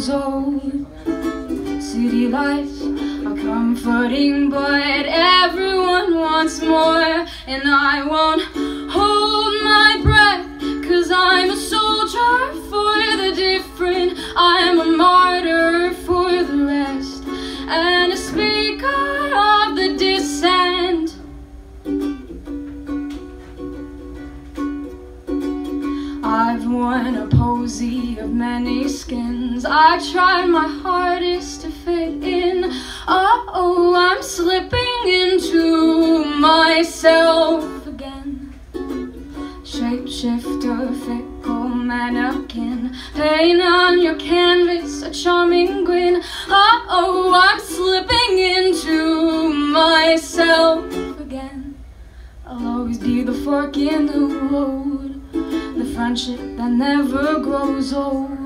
grows old. City lights are comforting, but everyone wants more, and I won't hold my breath. Cause I'm a soldier for the different, I'm a martyr for the rest, and a speaker of the dissent. I've worn a posy of many skins. I tried my hardest to fit in. Oh, oh I'm slipping into myself again. Shapeshifter, fickle mannequin. Paint on your canvas a charming grin. Oh, oh I'm slipping into myself again. I'll always be the fork in the road the friendship that never grows old.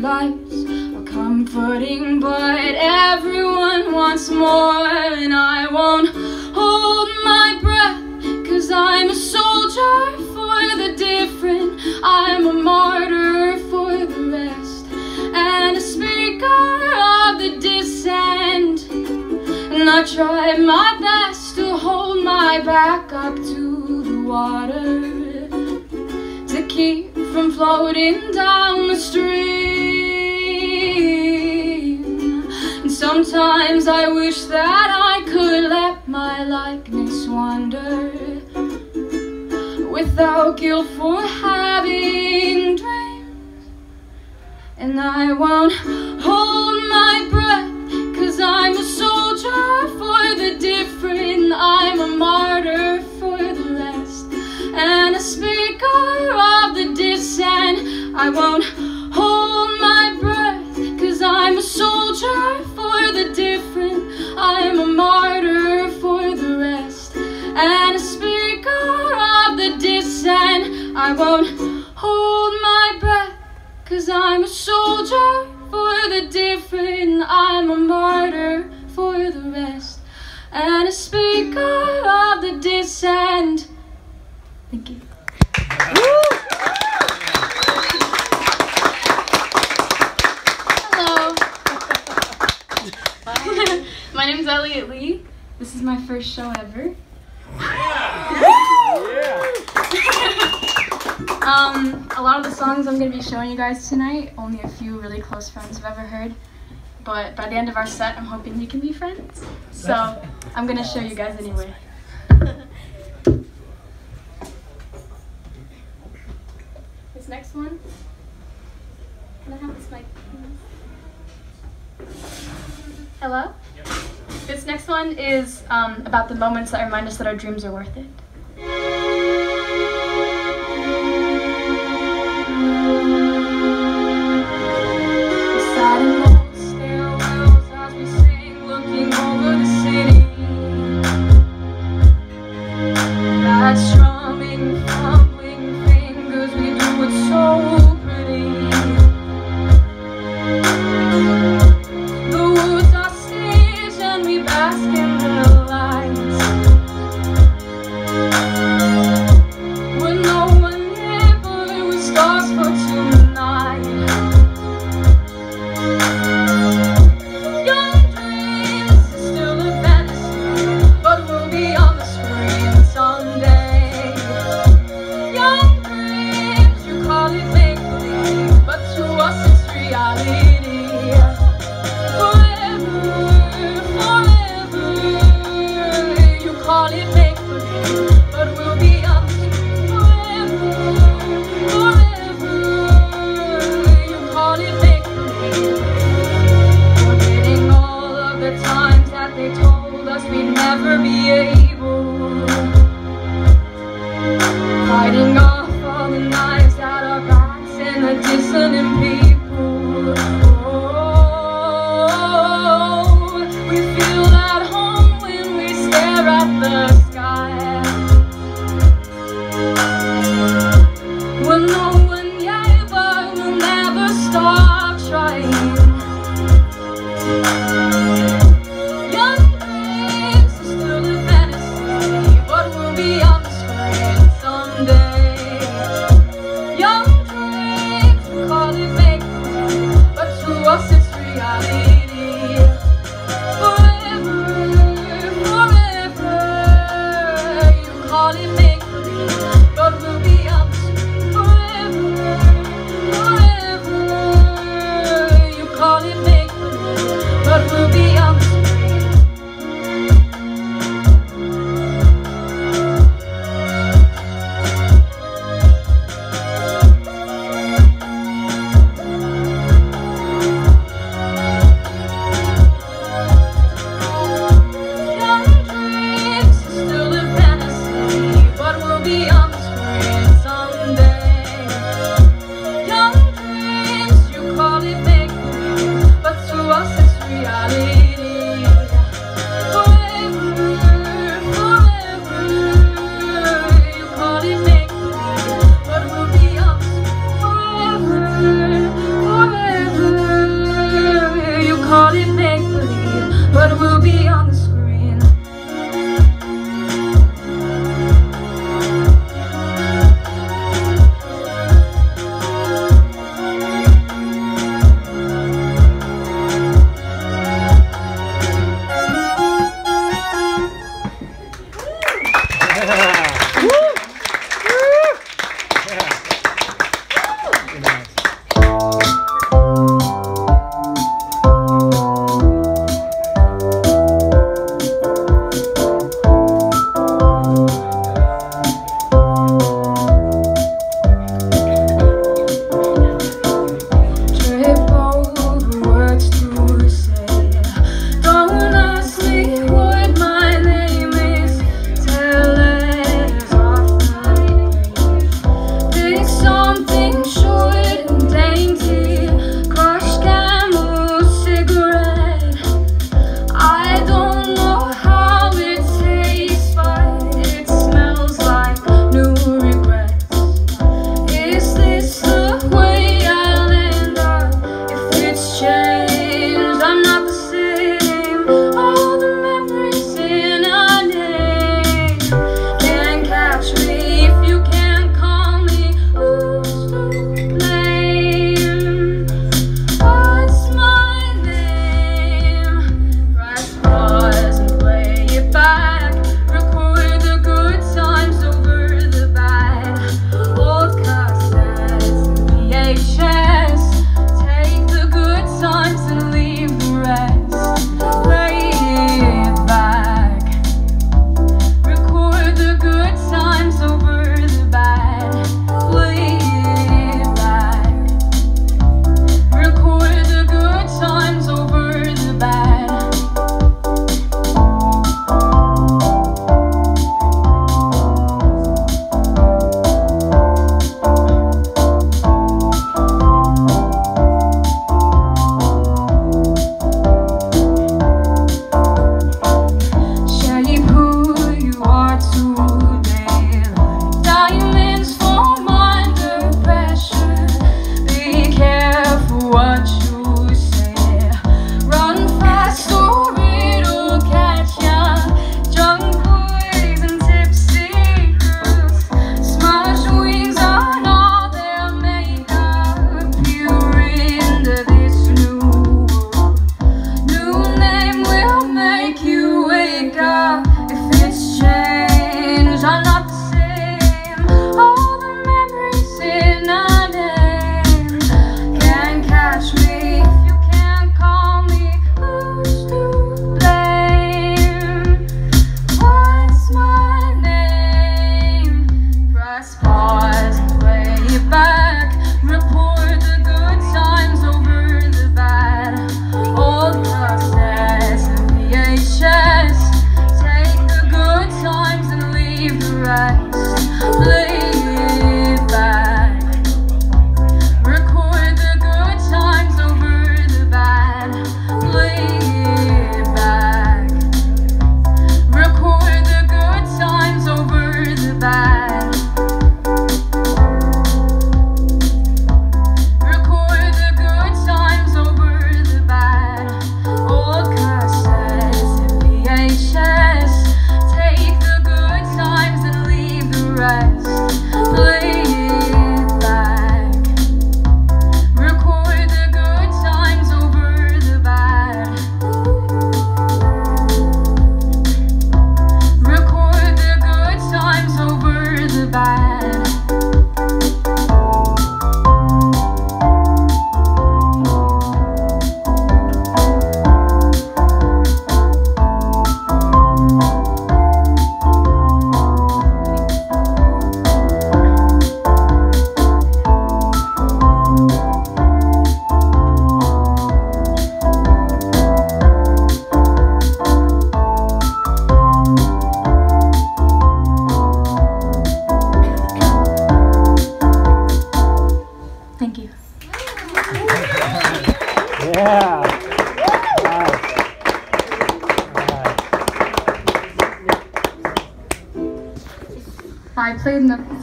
Lights are comforting, but everyone wants more, and I won't hold my breath, cause I'm a soldier for the different, I'm a martyr for the rest, and a speaker of the dissent. And I tried my best to hold my back up to the water to keep from floating down the stream. Sometimes I wish that I could let my likeness wander without guilt for having dreams. And I won't hold my breath, cause I'm a soldier for the different, I'm a martyr for the rest, and a speaker of the dissent. I won't the different, I'm a martyr for the rest, and a speaker of the dissent. I won't hold my breath. Cause I'm a soldier for the different, I'm a martyr for the rest, and a speaker of the dissent. Thank you. Elliot Lee. This is my first show ever. Yeah. Um, a lot of the songs I'm going to be showing you guys tonight, only a few really close friends have ever heard. But by the end of our set, I'm hoping you can be friends. So I'm going to show you guys anyway. One is um, about the moments that remind us that our dreams are worth it. Screen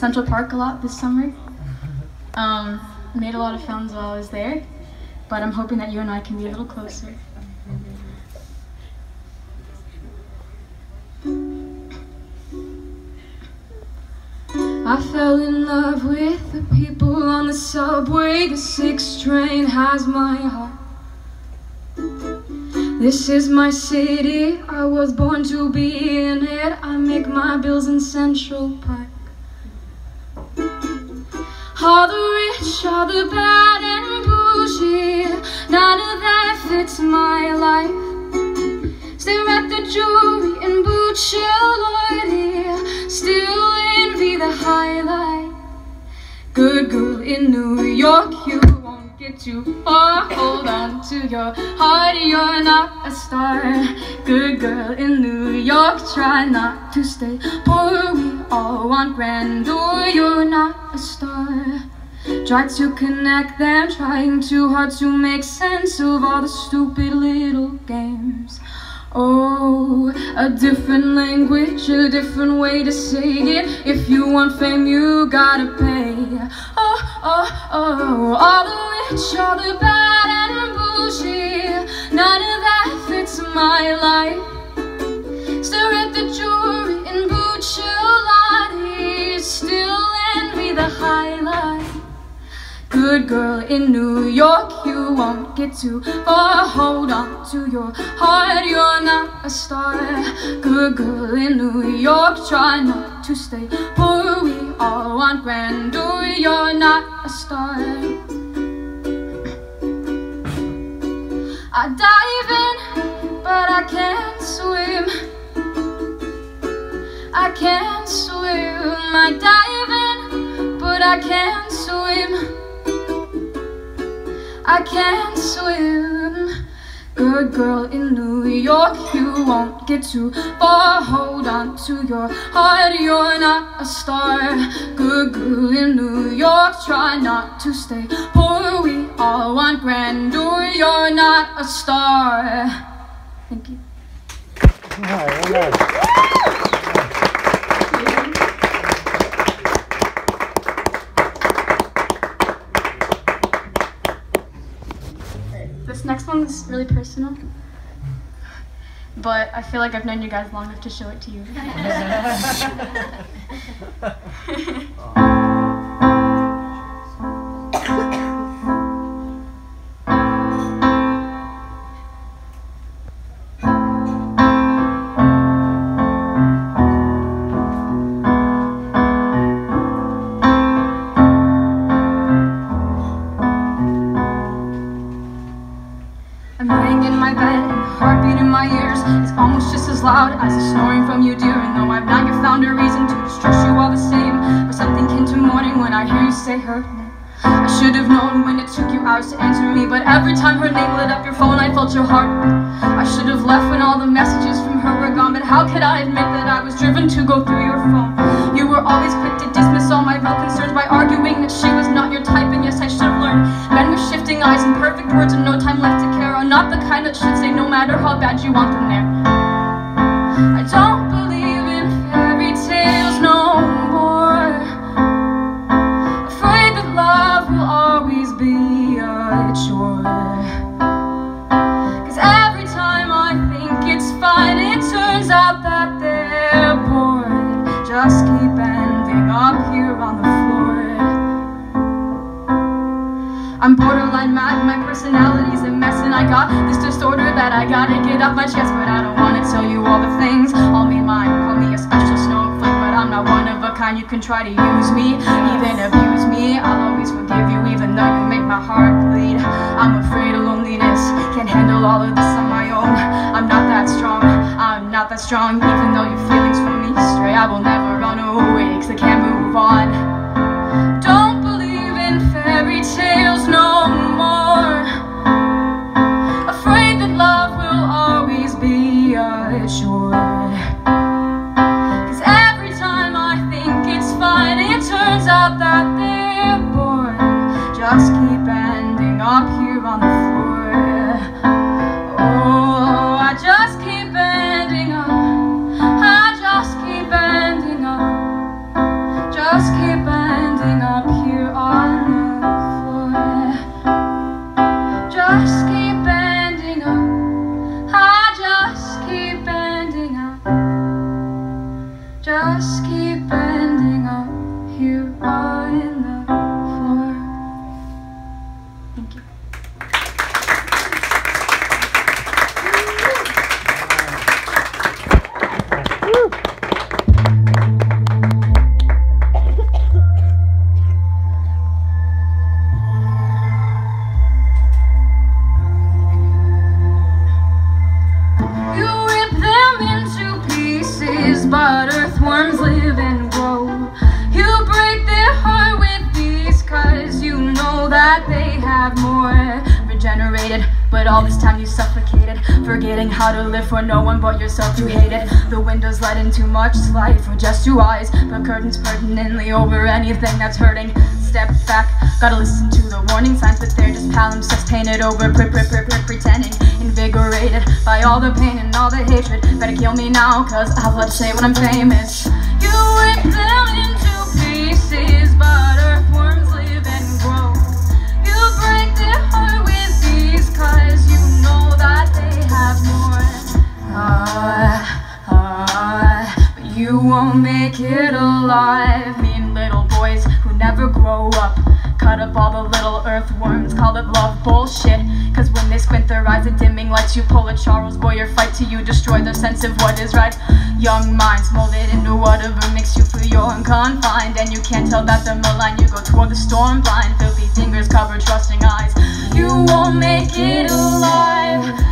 Central Park a lot this summer. Um, made a lot of friends while I was there, but I'm hoping that you and I can be a little closer. I fell in love with the people on the subway. The six train has my heart. This is my city, I was born to be in it. I make my bills in Central Park. All the rich, all the bad and bougie, none of that fits my life. Stare at the jewelry and boot Buccellati, still envy the highlight. Good girl in New York, you won't get too far. Hold on to your heart, you're not a star. Good girl in New York, try not to stay poor. We all want grandeur, you're not a star. Try to connect them, trying too hard to make sense of all the stupid little games. Oh, a different language, a different way to say it. If you want fame, you gotta pay. Oh, oh, oh, all the rich, all the bad and bougie. None of that fits my life. Stare at the jewelry in Buccellati, still envy the highlight. Good girl in New York, you won't get too far. Hold on to your heart, you're not a star. Good girl in New York, try not to stay poor. We all want grandeur, you're not a star. I dive in, but I can't swim. I can't swim. I dive in, but I can't swim. I can't swim. Good girl in New York, you won't get too far. Hold on to your heart, you're not a star. Good girl in New York, try not to stay poor. We all want grandeur, you're not a star. Thank you. Well one's really personal, but I feel like I've known you guys long enough to show it to you. hours to answer me, but every time her name lit up your phone, I felt your heart. I should have left when all the messages from her were gone, but how could I admit that I was driven to go through your phone? You were always quick to dismiss all my real concerns by arguing that she was not your type, and yes, I should have learned. Men with shifting eyes and perfect words and no time left to care are not the kind that should say no matter how bad you want them there. I'm mad, my personality's a mess And I got this disorder that I gotta get off my chest But I don't wanna tell you all the things. All me mine, call me a special snowflake But I'm not one of a kind, you can try to use me Even abuse me, I'll always forgive you Even though you make my heart bleed. I'm afraid of loneliness, can't handle all of this on my own. I'm not that strong, I'm not that strong Even though your feelings for me stray. I will never run away, cause I can't move on. Don't believe in fairy tales no live for no one but yourself You hate it. The windows let in too much light for just two eyes. But curtains pertinently over anything that's hurting. Step back, gotta listen to the warning signs But they're just palimpsests painted over pre pre pre pre pretending. Invigorated by all the pain and all the hatred. Better kill me now cause I'll to say when I'm famous. You rip You destroy the sense of what is right. Young minds molded into whatever makes you feel you're unconfined And you can't tell that they're malign, you go toward the storm blind. Filthy fingers cover trusting eyes. You won't make it alive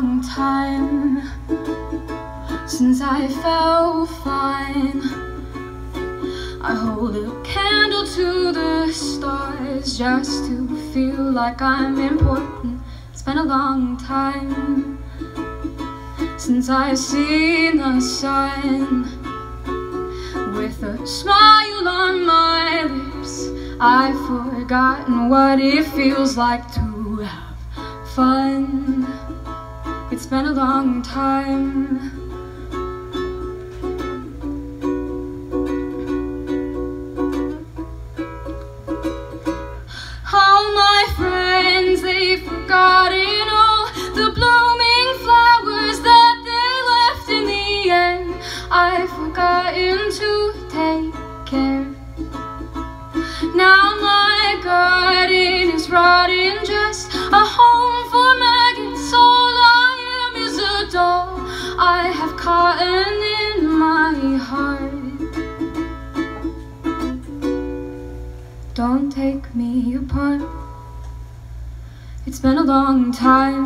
long time since I felt fine. I hold a candle to the stars just to feel like I'm important. It's been a long time since I've seen the sun. With a smile on my lips, I've forgotten what it feels like to have fun. It's been a long time. It's been a long time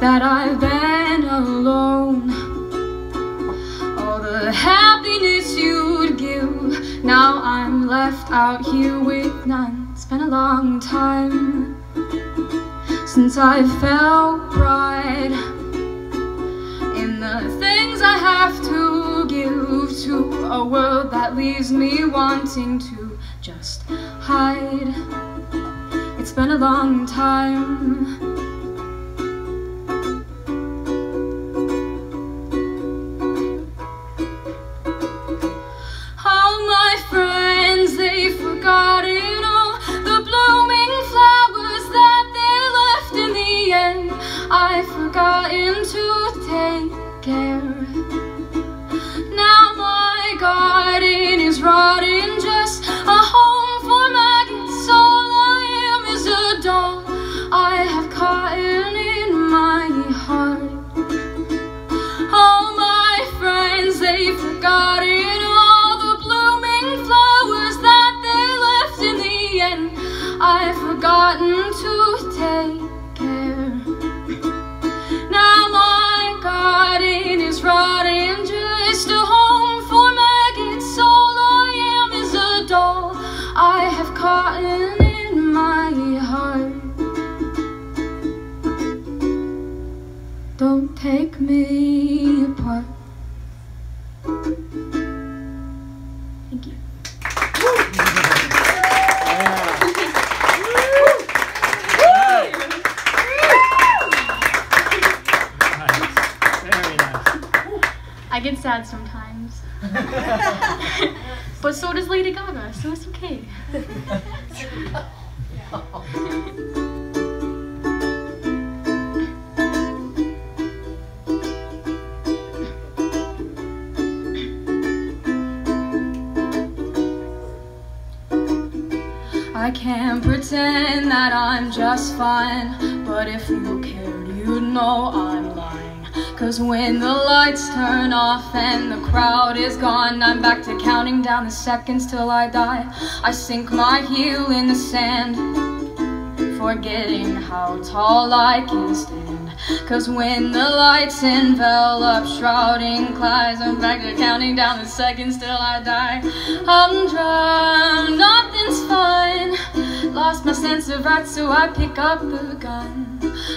that I've been alone. All the happiness you'd give, now I'm left out here with none. It's been a long time since I felt pride in the things I have to give to a world that leaves me wanting to just hide. It's been a long time. But so does Lady Gaga, so it's okay. I can't pretend that I'm just fine, but if you cared, you'd know I'm. Cause when the lights turn off and the crowd is gone, I'm back to counting down the seconds till I die. I sink my heel in the sand, forgetting how tall I can stand. Cause when the lights envelop shrouding clouds, I'm back to counting down the seconds till I die. I'm drowned, nothing's fine. Lost my sense of right, so I pick up the gun.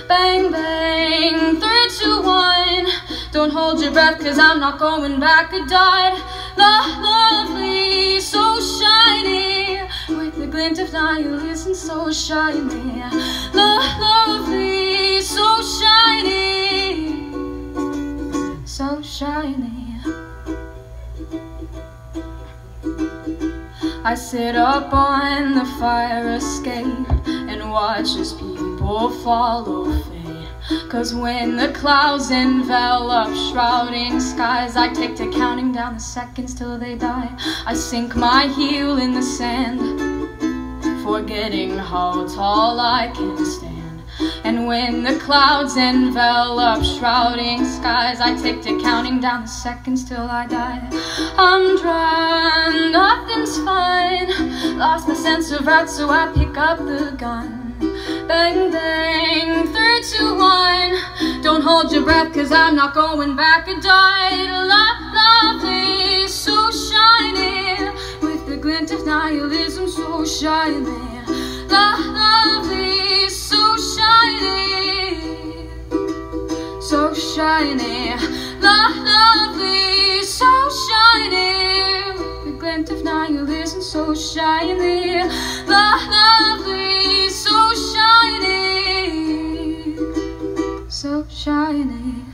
Bang, bang, three, two, one. Don't hold your breath, cause I'm not going back. Died. The lovely, so shiny. With the glint of nihilism, so shiny. The lovely, so shiny. So shiny. I sit up on the fire escape and watch as people follow fate. Cause when the clouds envelop shrouding skies, I take to counting down the seconds till they die. I sink my heel in the sand, forgetting how tall I can stand. And when the clouds envelop shrouding skies, I take to counting down the seconds till I die. I'm drowned, nothing's fine. Lost my sense of right, so I pick up the gun. Bang, bang, three, two, one. Don't hold your breath, cause I'm not going back. I died. Love, lovely, so shiny. With the glint of nihilism, so shiny. Love, lovely, so shiny. So shiny. Love, lovely, so shiny. Glint of nihilism, so shiny. Love, lovely, so shiny. So shiny.